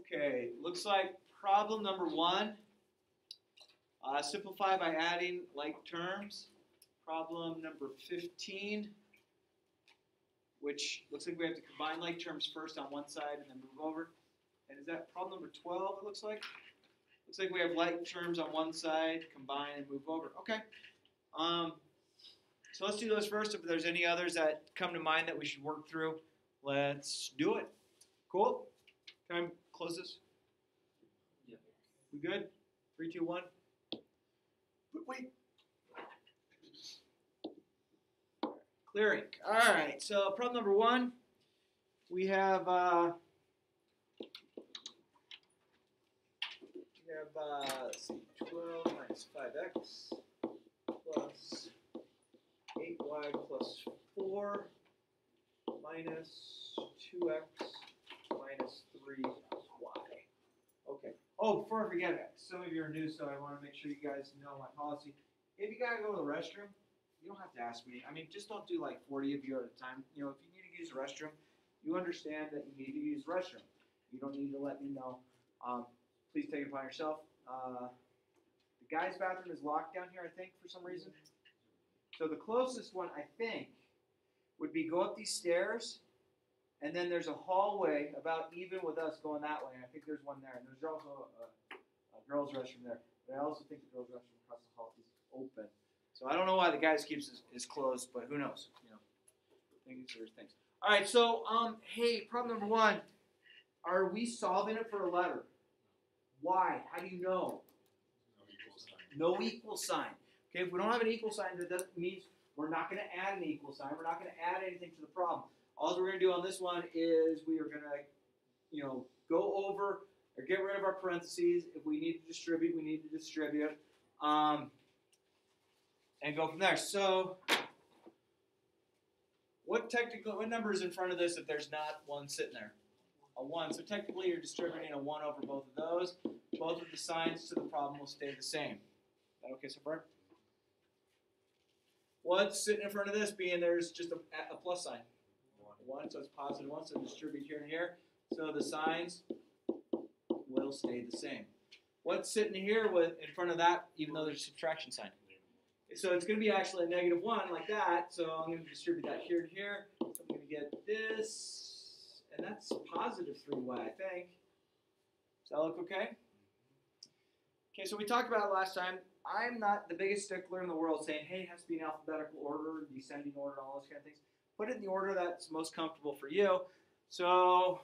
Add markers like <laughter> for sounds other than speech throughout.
Okay, looks like problem number one. Uh, simplify by adding like terms. Problem number 15, which looks like we have to combine like terms first on one side and then move over. And is that problem number 12, it looks like? Looks like we have like terms on one side, combine and move over. Okay. Um, so let's do those first. If there's any others that come to mind that we should work through, let's do it. Cool? Can I close this? Yeah. We good? Three, two, one. But wait. Clearing. All right. So problem number one, we have uh, we have uh, let's see, twelve minus five x plus eight y plus four minus two x minus 3y. Okay. Oh, before I forget some of you are new, so I want to make sure you guys know my policy. If you gotta go to the restroom, you don't have to ask me. I mean, just don't do like 40 of you at a time. You know, if you need to use the restroom, you understand that you need to use the restroom. You don't need to let me know. Um, please take it upon yourself. Uh, the guy's bathroom is locked down here, I think, for some reason. So the closest one, I think, would be go up these stairs and then there's a hallway about even with us going that way. I think there's one there. And there's also a, a girls' restroom there. But I also think the girls' restroom across the hall is open. So I don't know why the guys keeps is, closed, but who knows? You know, things are things. All right. So um, hey, problem number one: Are we solving it for a letter? Why? How do you know? No equal sign. Okay, if we don't have an equal sign, that doesn't mean we're not going to add an equal sign. We're not going to add anything to the problem. All we're going to do on this one is we are going to, you know, go over or get rid of our parentheses. If we need to distribute, we need to distribute. Um, and go from there. So, what technically, what number is in front of this if there's not one sitting there? A 1. So technically you're distributing a 1 over both of those. Both of the signs to the problem will stay the same. That okay so far? What's sitting in front of this being there's just a, a plus sign? One, so it's positive one, so distribute here and here. So the signs will stay the same. What's sitting here with in front of that, even though there's a subtraction sign? So it's going to be actually a negative one like that. So I'm going to distribute that here to here. I'm going to get this, and that's positive 3y, I think. Does that look okay? Okay, so we talked about it last time. I'm not the biggest stickler in the world saying, hey, it has to be in alphabetical order, descending order, all those kind of things put it in the order that's most comfortable for you. So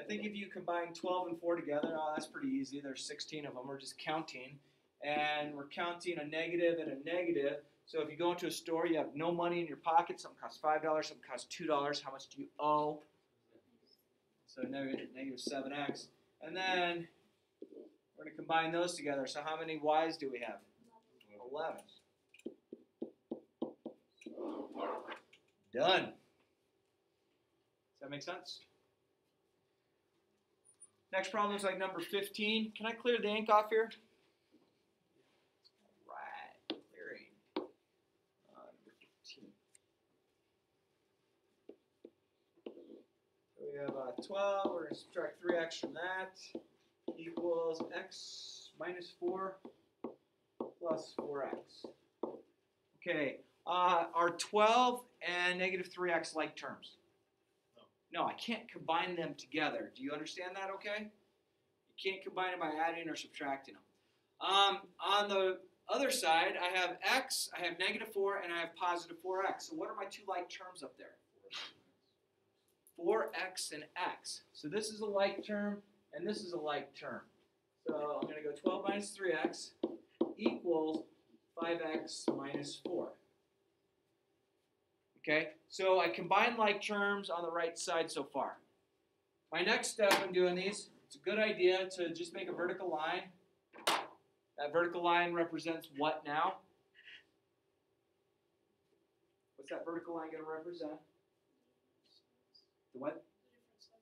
I think if you combine 12 and 4 together, oh, that's pretty easy. There's 16 of them. We're just counting. And we're counting a negative and a negative. So if you go into a store, you have no money in your pocket. Something costs $5, something costs $2. How much do you owe? So negative, negative 7x. And then we're going to combine those together. So how many y's do we have? 11. Done. Does that make sense? Next problem is like number 15. Can I clear the ink off here? Right, clearing. Uh, number 15. So we have uh, 12. We're going to subtract 3x from that. Equals x minus 4 plus 4x. Okay, uh, are 12 and negative 3x like terms? No. No, I can't combine them together. Do you understand that okay? You can't combine them by adding or subtracting them. Um, on the other side, I have x, I have negative 4, and I have positive 4x. So what are my two like terms up there? 4x and x. So this is a like term, and this is a like term. So I'm going to go 12 minus 3x equals 5x minus 4. Okay, so I combine like terms on the right side so far. My next step in doing these, it's a good idea to just make a vertical line. That vertical line represents what now? What's that vertical line going to represent? The what?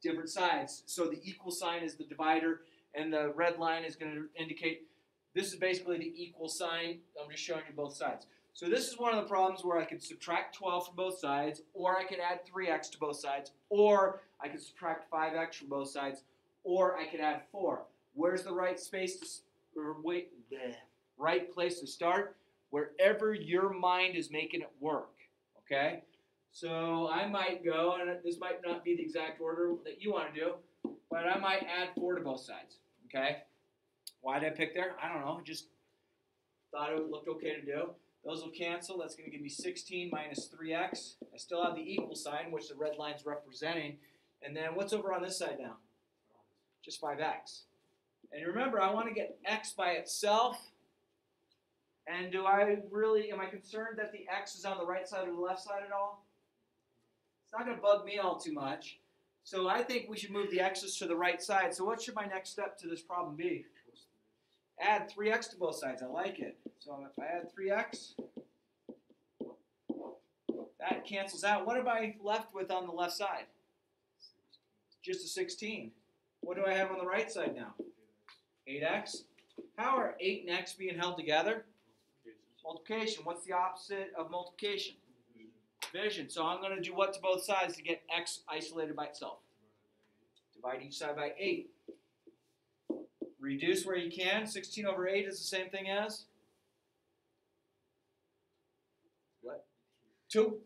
Different sides. So the equal sign is the divider, and the red line is going to indicate this is basically the equal sign. I'm just showing you both sides. So this is one of the problems where I could subtract 12 from both sides, or I could add 3x to both sides, or I could subtract 5x from both sides, or I could add four. Where's the right space to, or wait, bleh, right place to start? Wherever your mind is making it work. Okay? So I might go, and this might not be the exact order that you want to do, but I might add four to both sides. Okay? Why did I pick there? I don't know. Just thought it looked okay to do. Those will cancel. That's going to give me 16 minus 3x. I still have the equal sign, which the red line's representing. And then what's over on this side now? Just 5x. And remember, I want to get x by itself. And do I really, am I concerned that the x is on the right side or the left side at all? It's not going to bug me all too much. So I think we should move the x's to the right side. So what should my next step to this problem be? Add 3x to both sides. I like it. So if I add 3x, that cancels out. What am I left with on the left side? Just a 16. What do I have on the right side now? 8x. How are 8 and x being held together? Multiplication. What's the opposite of multiplication? Division. So I'm going to do what to both sides to get x isolated by itself? Divide each side by 8. Reduce where you can. 16 over 8 is the same thing as? What? 2.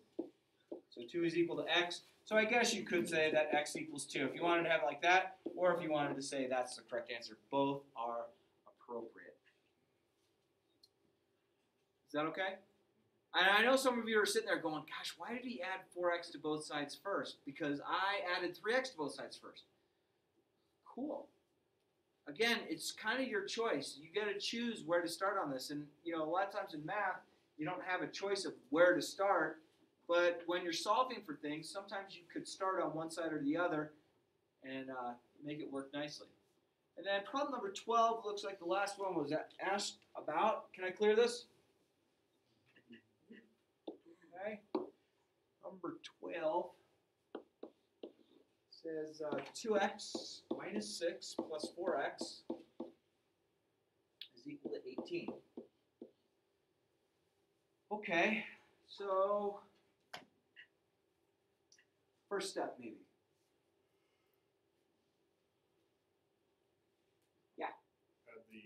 So 2 is equal to x. So I guess you could say that x equals 2 if you wanted to have it like that, or if you wanted to say that's the correct answer. Both are appropriate. Is that okay? And I know some of you are sitting there going, gosh, why did he add 4x to both sides first? Because I added 3x to both sides first. Cool. Again, it's kind of your choice. You got to choose where to start on this. And, you know, a lot of times in math, you don't have a choice of where to start. But when you're solving for things, sometimes you could start on one side or the other and uh, make it work nicely. And then problem number 12 looks like the last one was asked about. Can I clear this? Okay. Number 12 says uh, 2x minus 6 plus 4x is equal to 18. Okay, so first step maybe. Yeah. Add the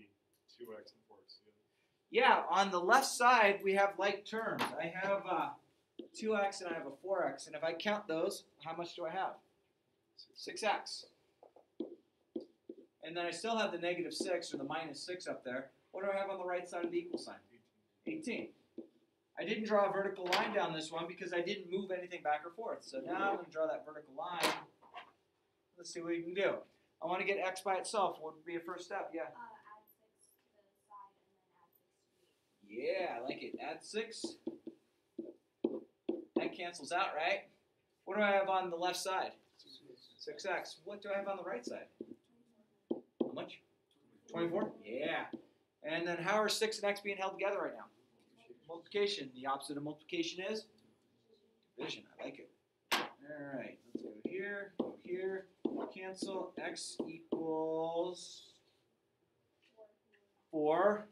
two x and four x together. Yeah, on the left side we have like terms. I have uh, 2x and I have a 4x, and if I count those, how much do I have? 6x. And then I still have the negative 6 or the minus 6 up there. What do I have on the right side of the equal sign? 18. I didn't draw a vertical line down this one because I didn't move anything back or forth. So now I'm going to draw that vertical line. Let's see what we can do. I want to get x by itself. What would be a first step? Yeah. Uh, add six to the side and then add six to the Yeah, I like it. Add 6. That cancels out, right? What do I have on the left side? 6x. What do I have on the right side? How much? 24? Yeah. And then how are 6 and x being held together right now? Multiplication. The opposite of multiplication is? Division. I like it. Alright, let's go here, go here, cancel. x equals 4.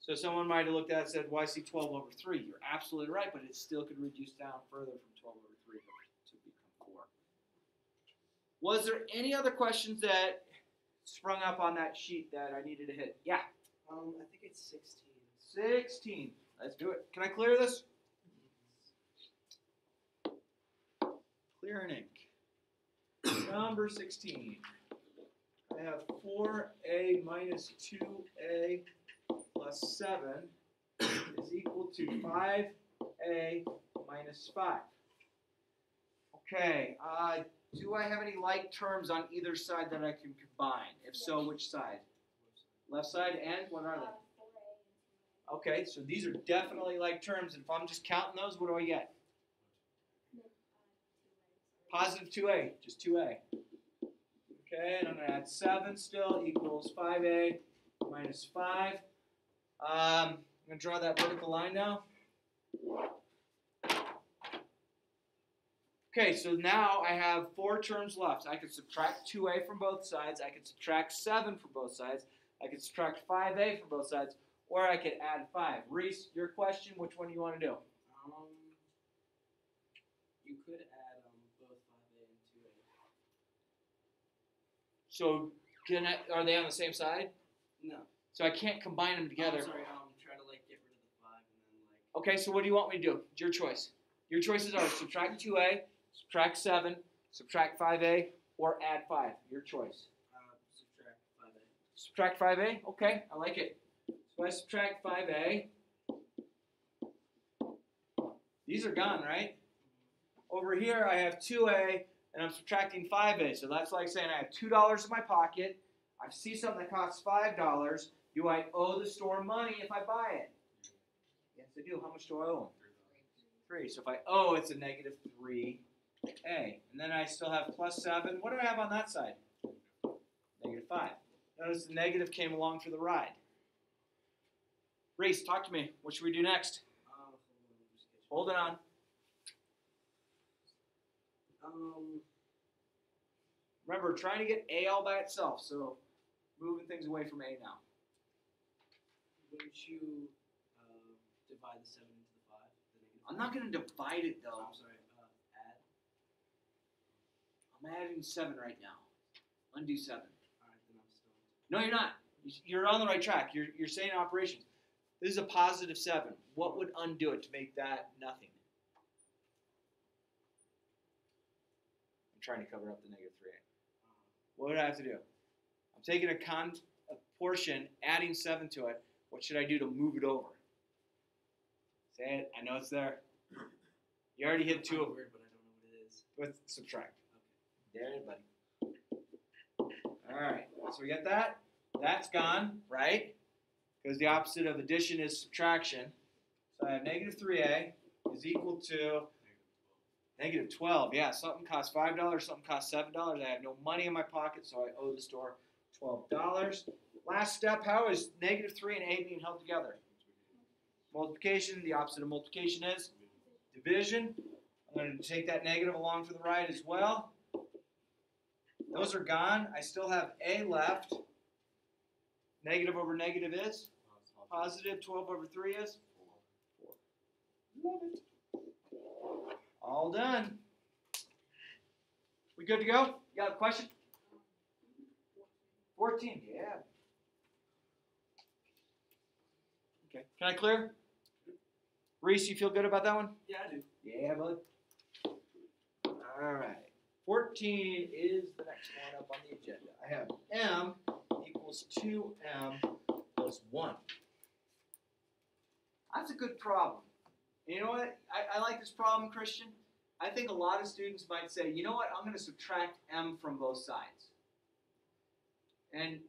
So someone might have looked at it and said, why see 12 over 3? You're absolutely right, but it still could reduce down further from 12 over 3 to become 4. Was there any other questions that sprung up on that sheet that I needed to hit? Yeah, Um, I think it's 16. 16. Let's do it. Can I clear this? Clear and ink. <coughs> Number 16. I have 4a minus 2a plus 7 <coughs> is equal to 5a minus 5. Okay, uh, do I have any like terms on either side that I can combine? If so, which side? Left side and what are they? uh, four A and Okay, so these are definitely like terms, and if I'm just counting those, what do I get? Positive 2a, just 2a. Okay, and I'm going to add 7 still equals 5a minus 5. Um, I'm going to draw that vertical line now. Okay, so now I have four terms left. I can subtract 2a from both sides. I can subtract 7 from both sides. I can subtract 5a from both sides. Or I could add 5. Reese, your question, which one do you want to do? Um, you could add um, both 5A and 2A So can I, are they on the same side? No. So I can't combine them together. I'm sorry, um, try to like get rid of the five and then like. Okay, so what do you want me to do? It's your choice. Your choices are subtract 2a, subtract 7, subtract 5a, or add 5. Your choice. Uh, subtract five A. Subtract 5a? Okay, I like it. So I subtract 5a. These are gone, right? Over here I have 2a and I'm subtracting 5a. So that's like saying I have $2 in my pocket. I see something that costs $5. Do I owe the store money if I buy it? Yes, I do. How much do I owe them? Three. So if I owe, it's a negative 3a. And then I still have plus 7. What do I have on that side? Negative 5. Notice the negative came along for the ride. Reese, talk to me. What should we do next? Uh, hold on, let me just get you- Hold it on. Um, Remember, trying to get A all by itself, so moving things away from A now. wouldn't you um divide the seven into the five? The I'm not going to divide it though. I'm sorry. I'm adding 7 right now. Undo 7. All right, then I'm stumped. No, you're not. You're on the right track. You're, you're saying operations. This is a positive 7. What would undo it to make that nothing? I'm trying to cover up the negative 3a. Uh-huh. What would I have to do? I'm taking a con a portion, adding 7 to it. What should I do to move it over? Say it. I know it's there. You already hit two of them. But I don't know what it is. With subtract. Buddy. All right. So we got that. That's gone, right? Because the opposite of addition is subtraction. So I have negative 3a is equal to negative 12. Yeah, something costs $5, something costs $7. I have no money in my pocket, so I owe the store $12. Last step, how is negative 3 and a being held together? Multiplication, the opposite of multiplication is division. I'm going to take that negative along for the ride as well. Those are gone. I still have a left. Negative over negative is? Positive. Positive 12 over 3 is? 4. Love it. All done. We good to go? You got a question? 14, yeah. Okay. Can I clear? Reese, you feel good about that one? Yeah, I do. Yeah, bud. All right. 14 is the next one up on the agenda. I have m equals 2m plus 1. That's a good problem. You know what? I, I like this problem, Christian. I think a lot of students might say, you know what? I'm going to subtract m from both sides. And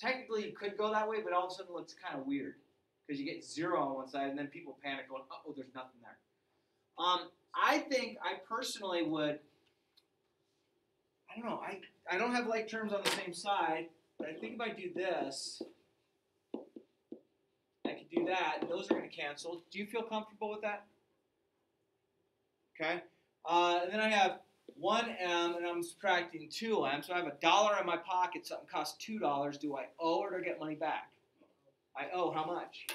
technically, you could go that way, but all of a sudden it looks kind of weird because you get zero on one side, and then people panic, going, "Oh, there's nothing there." Um, I think I personally would. I don't know. I I don't have like terms on the same side, but I think if I do this, I could do that, those are going to cancel. Do you feel comfortable with that? Okay. Uh, and then I have one m, and I'm subtracting two m, so I have a dollar in my pocket. Something costs two dollars. Do I owe or do I get money back? I owe how much?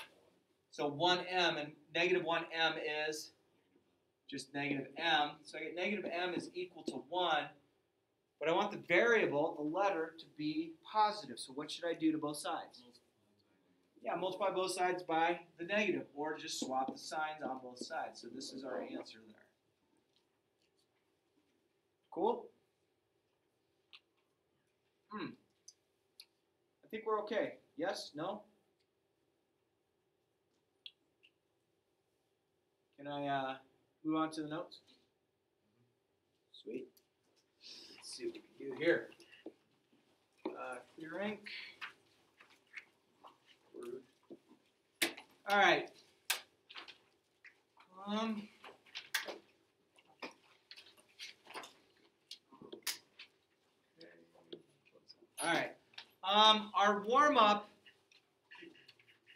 So 1m and negative 1m is just negative m. So I get negative m is equal to 1. But I want the variable, the letter, to be positive. So what should I do to both sides? Yeah, multiply both sides by the negative, or just swap the signs on both sides. So this is our answer there. Cool? Hmm. I think we're okay. Yes? No? Can I uh, move on to the notes? Sweet. Let's see what we can do here. Uh, clear ink. All right. Um. All right. Um, our warm up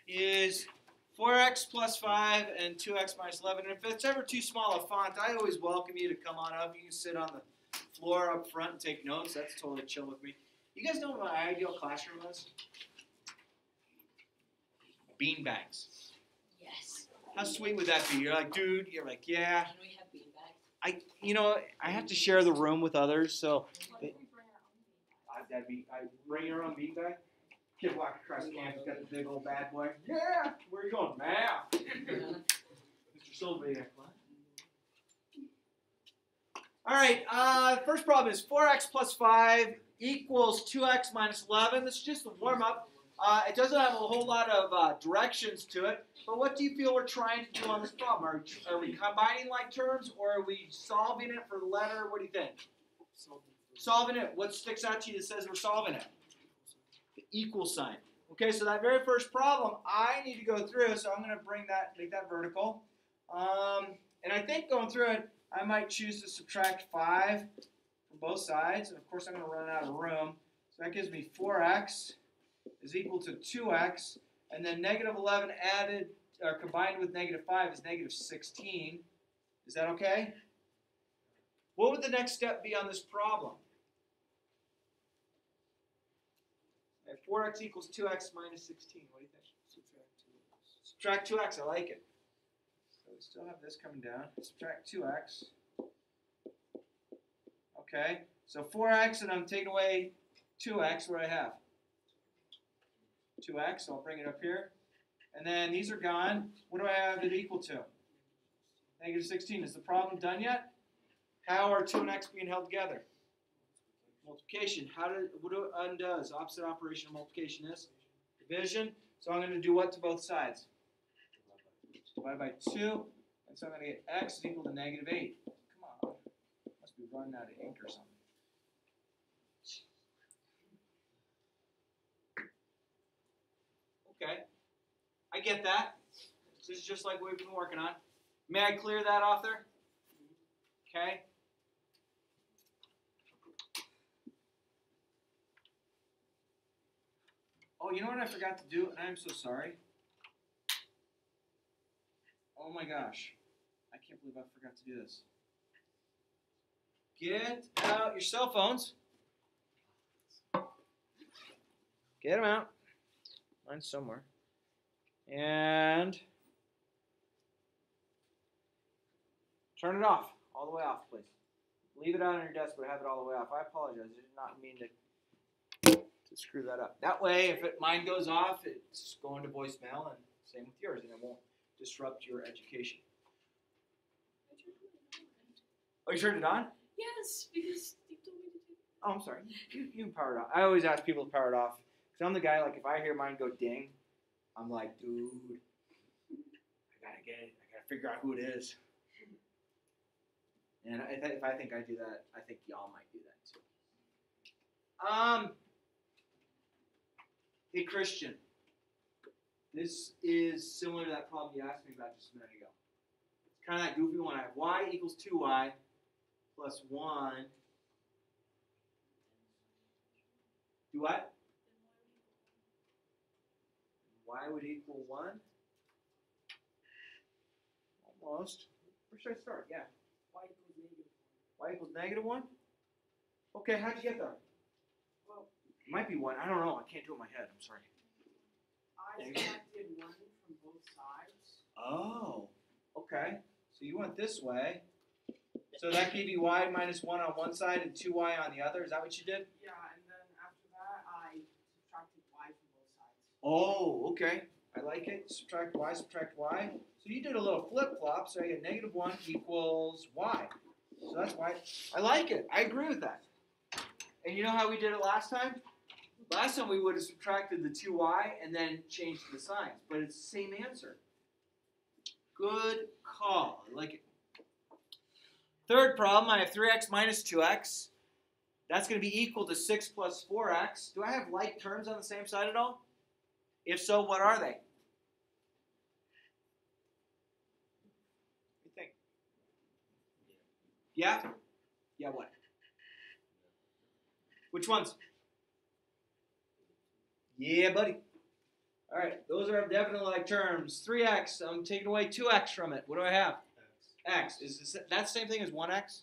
is 4x plus 5 and 2x minus 11. And if it's ever too small a font, I always welcome you to come on up. You can sit on the floor up front and take notes. That's totally chill with me. You guys know what my ideal classroom is? Bean bags. Yes. How sweet would that be? You're like, dude, you're like, yeah. Can we have beanbags? I, you know, I have to share the room with others, so What if we bring our own beanbags? That'd be, I bring your own beanbag. Kid walk across campus, got the big old bad boy. Yeah, where you going? Math. <laughs> Uh-huh. Mr. Sylvia. All right, uh, first problem is 4x plus 5 equals 2x minus 11. This is just a warm up. Uh, it doesn't have a whole lot of uh, directions to it, but what do you feel we're trying to do on this problem? Are, are we combining like terms or are we solving it for the letter? What do you think? Solving it. What sticks out to you that says we're solving it? The equal sign. Okay, so that very first problem I need to go through, so I'm going to bring that, make that vertical. Um, and I think going through it, I might choose to subtract 5 from both sides. And of course, I'm going to run out of room. So that gives me 4x is equal to 2x. And then negative 11 added, or combined with negative 5 is negative 16. Is that okay? What would the next step be on this problem? At 4x equals 2x minus 16. What do you think? Subtract 2x. Subtract 2x. I like it. So we still have this coming down. Subtract 2x. Okay. So 4x, and I'm taking away 2x. What do I have? 2x. So I'll bring it up here. And then these are gone. What do I have it equal to? Negative 16. Is the problem done yet? How are 2 and x being held together? Multiplication. How do what do it undoes? Opposite operation of multiplication is division. So I'm going to do what to both sides? Divide by 2. And so I'm going to get x is equal to negative 8. Come on. Must be running out of ink or something. Okay. I get that. This is just like what we've been working on. May I clear that off there? Okay. Oh, you know what I forgot to do, and I'm so sorry. Oh my gosh. I can't believe I forgot to do this. Get out your cell phones. Get them out. Mine's somewhere. And turn it off. All the way off, please. Leave it out on your desk, but have it all the way off. I apologize. I did not mean to, to screw that up. That way, if it, mine goes off, it's going to voicemail, and same with yours, and it won't disrupt your education. Oh, you turned it on? Yes, because you told me to do Oh, I'm sorry. You, you can power it off. I always ask people to power it off. Because I'm the guy, like, if I hear mine go ding, I'm like, dude, I gotta get it. I gotta figure out who it is. And I th- if I think I do that, I think y'all might do that too. Um, hey, Christian. This is similar to that problem you asked me about just a minute ago. It's kind of that goofy one. I have y equals 2y plus 1. Do what? y would equal 1? Almost. Where should I start? Yeah. Y equals negative. y equals negative 1? Okay, how'd you get there? Well, It might be 1. I don't know. I can't do it in my head. I'm sorry. I Yeah. selected one from both sides. Oh. Okay. So you went this way. So that gave you y minus 1 on one side and 2y on the other. Is that what you did? Yeah, and then after that, I subtracted y from both sides. Oh, okay. I like it. Subtract y, subtract y. So you did a little flip flop. So I get negative 1 equals y. So that's why I like it. I agree with that. And you know how we did it last time? Last time we would have subtracted the 2y and then changed the signs. But it's the same answer. Good call. I like it. Third problem, I have 3x minus 2x. That's going to be equal to 6 plus 4x. Do I have like terms on the same side at all? If so, what are they? Think? Yeah? Yeah, what? Which ones? Yeah, buddy. All right, those are definitely like terms. 3x, I'm taking away 2x from it. What do I have? X. x. Is this, that same thing as 1x?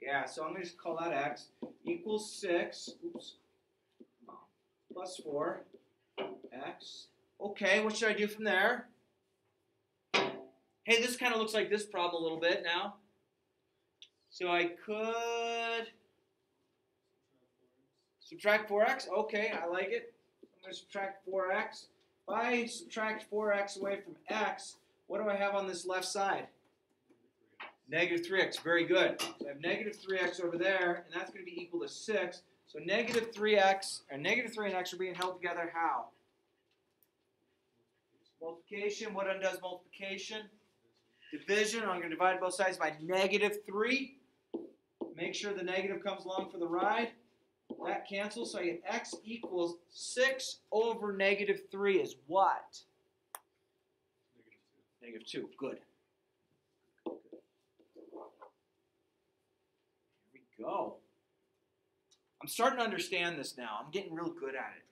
Yeah, so I'm going to just call that x. Equals 6. Oops. Plus 4. X. Okay, what should I do from there? Hey, this kind of looks like this problem a little bit now. So I could Subtract 4x. Okay, I like it. I'm going to subtract 4x. If I subtract 4x away from x, what do I have on this left side? Negative 3x. Very good. So I have negative 3x over there, and that's going to be equal to 6. So negative 3x, and negative 3 and x are being held together how? Multiplication. What undoes multiplication? Division. I'm going to divide both sides by negative 3. Make sure the negative comes along for the ride. That cancels, so I get x equals 6 over negative 3 is what? Negative two. Negative 2. Good. Here we go. I'm starting to understand this now. I'm getting real good at it.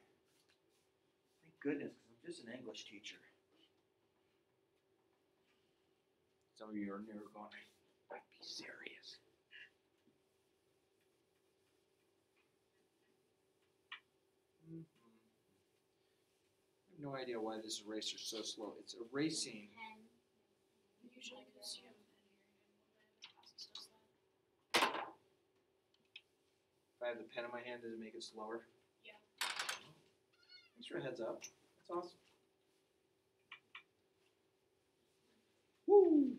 Thank goodness, 'cause I'm just an English teacher. Some of you are never going, like, be serious. Mhm. I have no idea why this eraser is so slow. It's erasing. Usually because you have a pen here and the process does that. If I have the pen in my hand, does it make it slower? Yeah. Thanks for a heads up. That's awesome. Woo!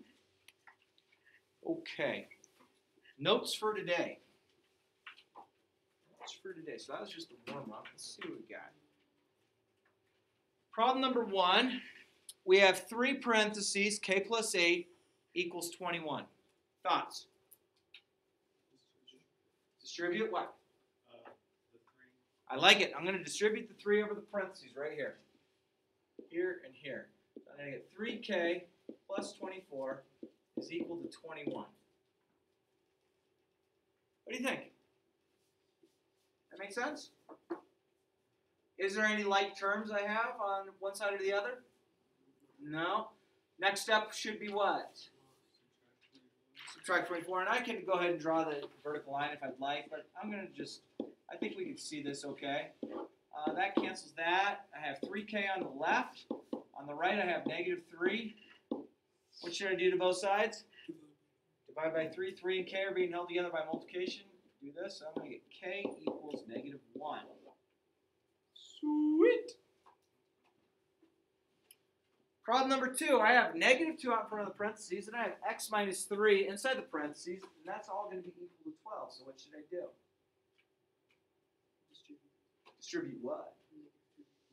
Okay. Notes for today. Notes for today. So that was just a warm up. Let's see what we got. Problem number one. We have three parentheses, k plus 8 equals 21. Thoughts? Distribute what? I like it. I'm going to distribute the 3 over the parentheses right here. Here and here. I'm going to get 3k plus 24 is equal to 21. What do you think? That makes sense? Is there any like terms I have on one side or the other? No. Next step should be what? Subtract 24, and I can go ahead and draw the vertical line if I'd like, but I'm going to just, I think we can see this okay. Uh, that cancels that. I have 3k on the left. On the right, I have negative 3. What should I do to both sides? Divide by 3. 3 and k are being held together by multiplication. Do this. I'm going to get k equals negative 1. Sweet. Problem number two, I have negative 2 out in front of the parentheses, and I have x minus 3 inside the parentheses, and that's all going to be equal to 12. So what should I do? Distribute distribute what?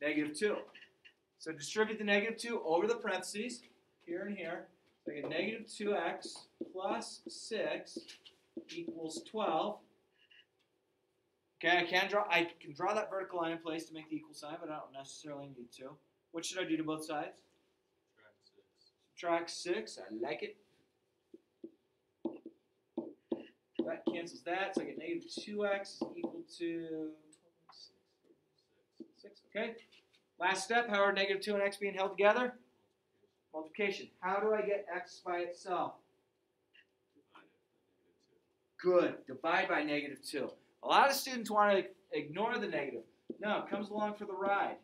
Negative 2. So distribute the negative 2 over the parentheses, here and here. So I get negative 2x plus 6 equals 12. Okay, I can draw I can draw that vertical line in place to make the equal sign, but I don't necessarily need to. What should I do to both sides? Subtract six. Subtract 6. I like it. That cancels that, so I get negative 2x is equal to 6. Okay. Last step, how are negative 2 and x being held together? Multiplication. How do I get x by itself? Good. Divide by negative 2. A lot of students want to ignore the negative. No, it comes along for the ride.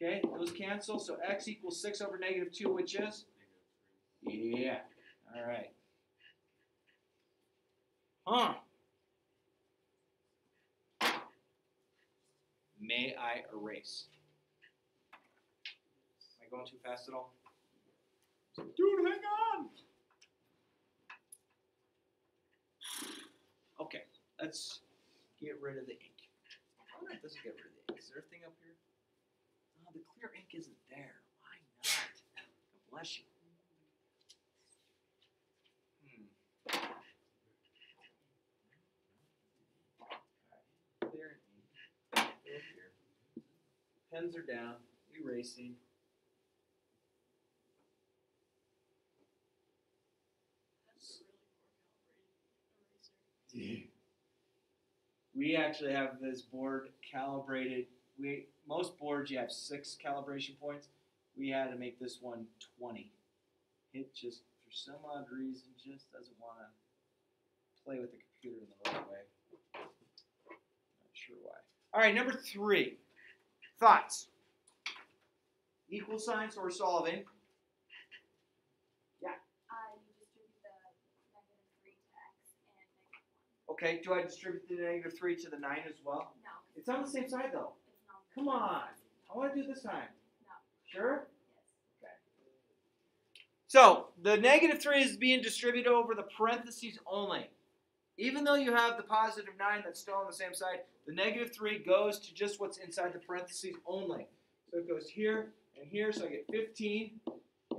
Okay, those cancel, so x equals 6 over negative 2, which is? Yeah. All right. Huh. May I erase? Am I going too fast at all? Dude, hang on! Okay, let's get rid of the ink. Why not doesn't get rid of the ink? Is there a thing up here? No, the clear ink isn't there. Why not? God bless you. Hmm. Clear ink. Pens are down. Erasing. That's a really poor calibrated eraser. We actually have this board calibrated. We most boards you have six calibration points. We had to make this one 20. It just for some odd reason just doesn't want to play with the computer in the right way. Not sure why. All right, number three. Thoughts. Equal signs or solving. Uh, you distribute the negative three to x and negative one. Okay, do I distribute the negative three to the nine as well? No, It's on the same side though. It's not. Come on. I want to do this time. No. Sure? Yes. Okay. So the negative 3 is being distributed over the parentheses only. Even though you have the positive 9 that's still on the same side, the negative 3 goes to just what's inside the parentheses only. So it goes here and here, so I get 15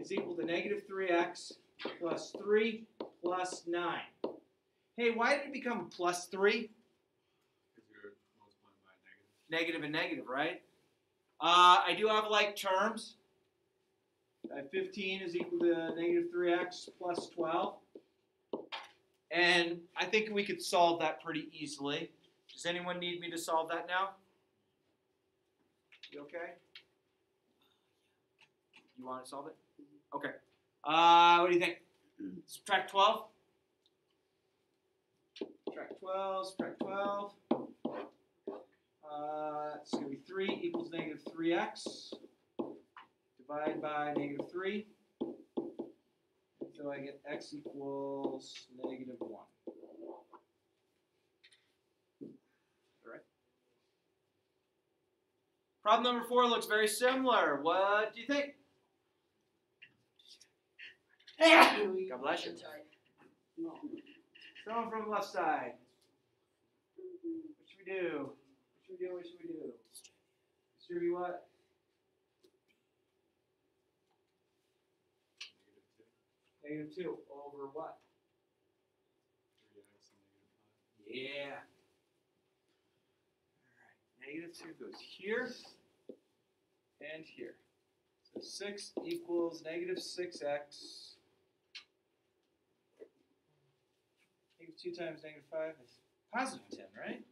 is equal to negative 3x plus 3 plus 9. Hey, why did it become plus 3? Because you're multiplying by negative. Negative and negative, right? Uh, I do have like terms. Uh, 15 is equal to negative 3x plus 12. And I think we could solve that pretty easily. Does anyone need me to solve that now? You okay? You want to solve it? Okay. Uh, what do you think? Subtract 12? Subtract 12, subtract 12. Uh, it's going to be 3 equals negative 3x. Divide by negative 3. So I get x equals negative 1. Alright. Problem number 4 looks very similar. What do you think? God bless you. All right. Someone from the left side. What should we do? What should we do? What should we do? Distribute what? Negative two. Negative 2 over what? Negative. Yeah. Alright, negative 2 goes here and here. So 6 equals negative 6x. Negative 2 times negative 5 is positive 10, right?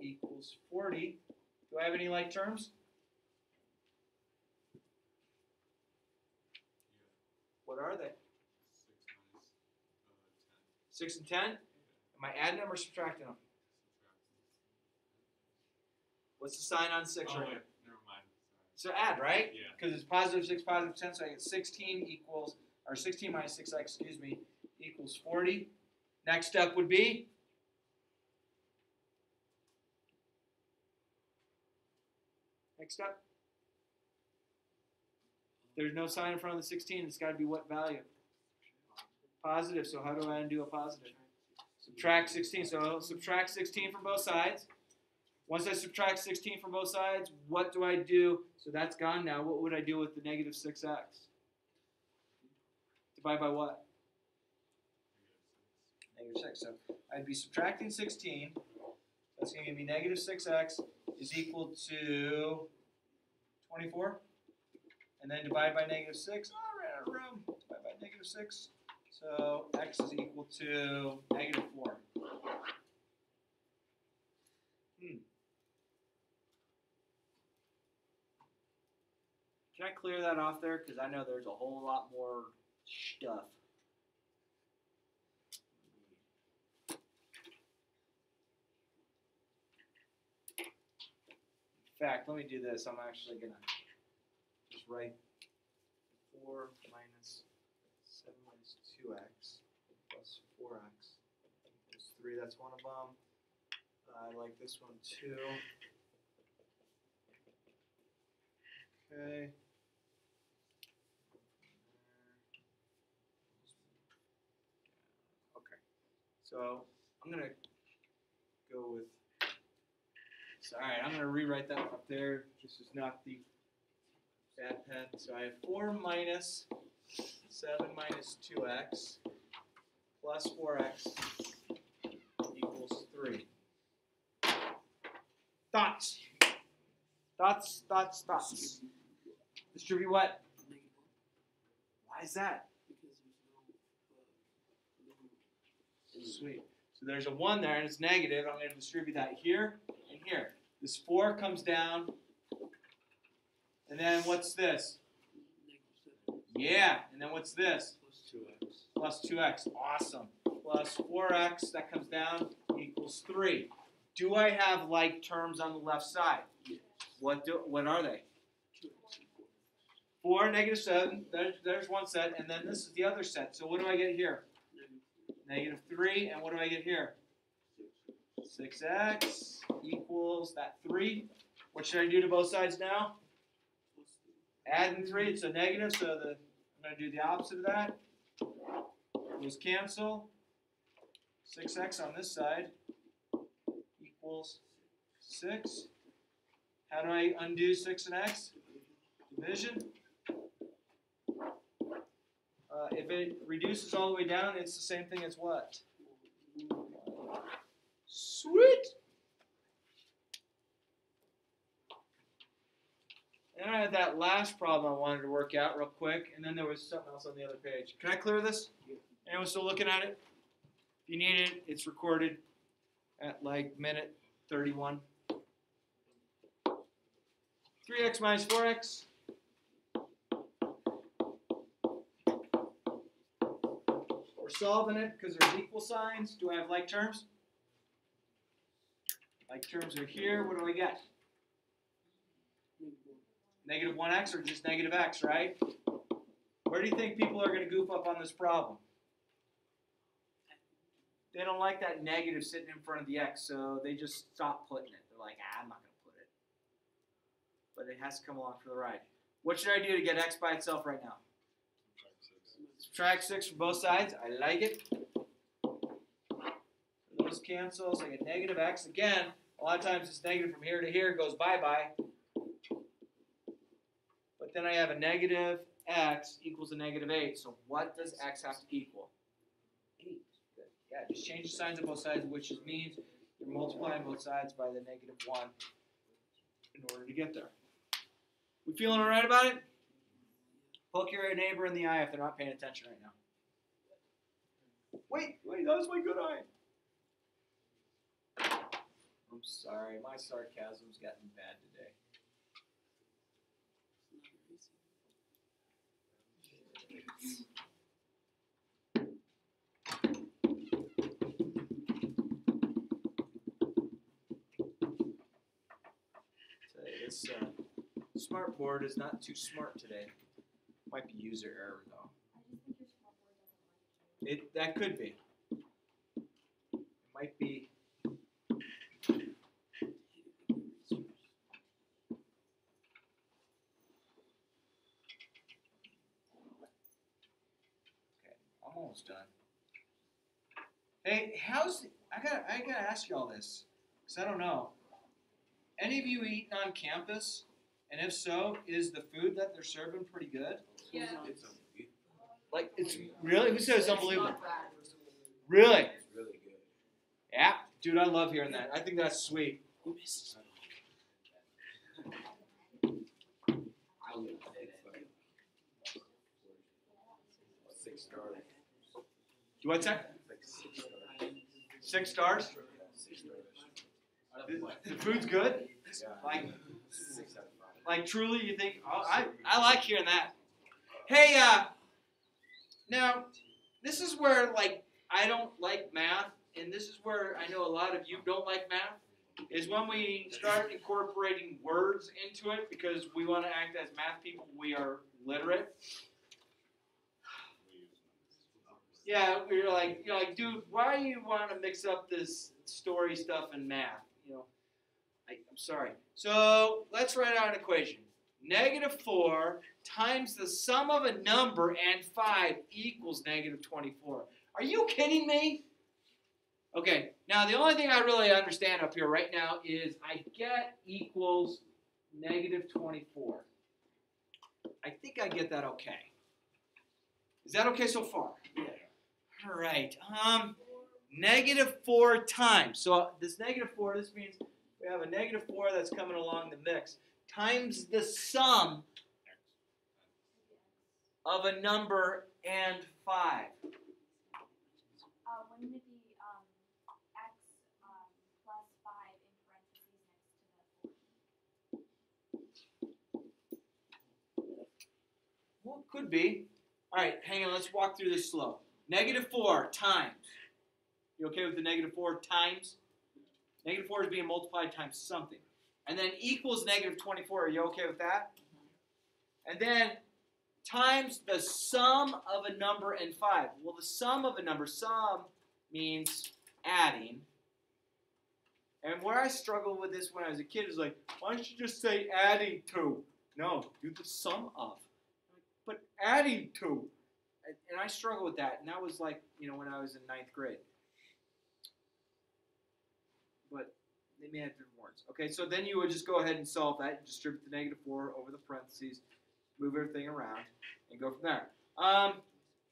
Equals 40. Do I have any like terms? Yeah. What are they? Six minus uh, 6 ten. and 10? Am I adding them or subtracting them? What's the sign on 6 Oh, right wait, never mind. So add, right? Yeah. Because it's positive 6, positive 10, so I get 16 equals, or 16 minus 6x, excuse me, equals 40. Next step would be? Next step? There's no sign in front of the 16, it's got to be what value? Positive, so how do I undo a positive? Subtract 16, so I'll subtract 16 from both sides. Once I subtract 16 from both sides, what do I do? So that's gone now. What would I do with the negative 6x? Divide by what? Negative 6. So I'd be subtracting 16. That's going to give me negative 6x is equal to 24. And then divide by negative 6. Oh, ran out of room. Divide by negative 6. So x is equal to negative 4. Hmm. Can I clear that off there? Because I know there's a whole lot more stuff. Fact, let me do this. I'm actually gonna just write four minus seven minus two x plus four x equals three. That's one of them. I like this one too. Okay. Okay. So I'm gonna go with. Sorry, I'm gonna rewrite that up there. This is not the bad pen. So I have four minus seven minus two x plus four x equals three. Thoughts? Thoughts? Thoughts? Thoughts? Distribute what? Why is that? because there's no. Sweet. So there's a 1 there and it's negative. I'm going to distribute that here and here. This 4 comes down. And then what's this? Yeah. And then what's this? plus two x. Plus 2x. Awesome. Plus 4x, that comes down, equals 3. Do I have like terms on the left side? Yes. What do? What are they? Two x and four. negative 7. There's, there's one set. And then this is the other set. So what do I get here? Negative 3. And what do I get here? Six x equals that three. What should I do to both sides now? Adding three, it's a negative, so the I'm gonna do the opposite of that. Those cancel. Six x on this side equals six. How do I undo six and x? Division. Uh, if it reduces all the way down, it's the same thing as what? Sweet. And I had that last problem I wanted to work out real quick, and then there was something else on the other page. Can I clear this? Anyone still looking at it? If you need it, it's recorded at like minute 31. 3x minus 4x. We're solving it because there's equal signs. Do I have like terms? Like terms are here. What do we get? Negative 1x or just negative x, right? Where do you think people are going to goof up on this problem? They don't like that negative sitting in front of the x, so they just stop putting it. They're like, ah, I'm not going to put it. But it has to come along for the ride. What should I do to get x by itself right now? Subtract 6 from both sides. I like it. Those cancels. I get negative x. Again, a lot of times it's negative from here to here. It goes bye-bye. But then I have a negative x equals a negative 8. So what does x have to equal? 8. Good. Yeah, just change the signs on both sides, which means you're multiplying both sides by the negative 1 in order to get there. We feeling all right about it? Poke your neighbor in the eye if they're not paying attention right now. Wait, wait, that was my good eye. I'm sorry, my sarcasm's gotten bad today. This uh, smart board is not too smart today. Might be user error though. I just think your smart board doesn't like you. It that could be. It might be. Okay, I'm almost done. Hey, how's I got I gotta ask you all this because I don't know. Any of you eating on campus? And if so, is the food that they're serving pretty good? Yeah. It's Like it's really who says it's unbelievable? Not bad, first of all. Really? It's really good. Yeah, dude, I love hearing that. I think that's sweet. Who misses? I would say six stars. Do what's that? Like six stars. Six stars. Six stars. The, food's good. Like, like truly, you think? Oh, I I like hearing that. Hey, uh, now this is where like I don't like math, and this is where I know a lot of you don't like math. Is when we start incorporating words into it because we want to act as math people. We are literate. Yeah, we are like, you're like, dude, why do you want to mix up this story stuff and math? You know, I, I'm sorry. So let's write out an equation. Negative 4 times the sum of a number and 5 equals negative 24. Are you kidding me? Okay, now the only thing I really understand up here right now is I get equals negative 24. I think I get that okay. Is that okay so far? Yeah. All right. Um, negative 4 times. So this negative 4, this means we have a negative 4 that's coming along the mix times the sum of a number and 5. Uh, wouldn't it be, um, x, um, plus five in parentheses next to Well, could be. All right, hang on. Let's walk through this slow. Negative 4 times. You okay with the negative 4 times? Negative 4 is being multiplied times something. And then equals negative 24. Are you okay with that? And then times the sum of a number and 5. Well, the sum of a number, sum means adding. And where I struggled with this when I was a kid is like, why don't you just say adding to? No, do the sum of. But adding to. And- I struggle with that. And that was like, you know, when I was in ninth grade. But they may have different words. Okay, so then you would just go ahead and solve that. Distribute the negative 4 over the parentheses, move everything around, and go from there. Um,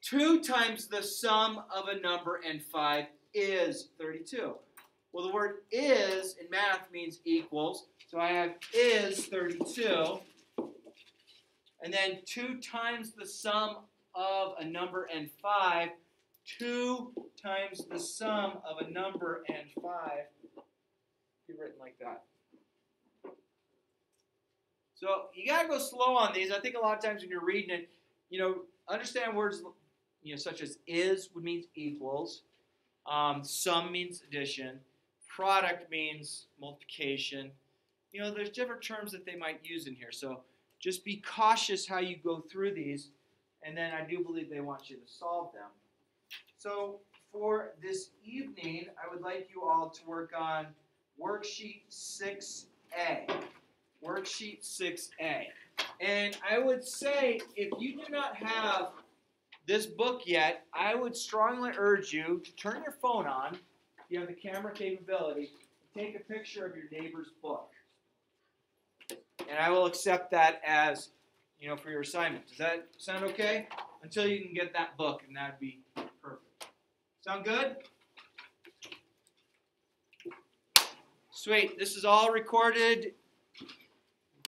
2 times the sum of a number and 5 is 32. Well, the word is in math means equals. So I have is 32. And then 2 times the sum of a number and 5. 2 times the sum of a number and 5. Be written like that. So you gotta go slow on these. I think a lot of times when you're reading it, you know, understand words, you know, such as is would mean equals. Um, sum means addition. Product means multiplication. You know, there's different terms that they might use in here. So just be cautious how you go through these. And then I do believe they want you to solve them. So for this evening, I would like you all to work on worksheet 6A. Worksheet 6A. And I would say if you do not have this book yet, I would strongly urge you to turn your phone on. You have the camera capability, take a picture of your neighbor's book. And I will accept that as, you know, for your assignment. Does that sound okay? Until you can get that book, and that'd be perfect. Sound good? Sweet. This is all recorded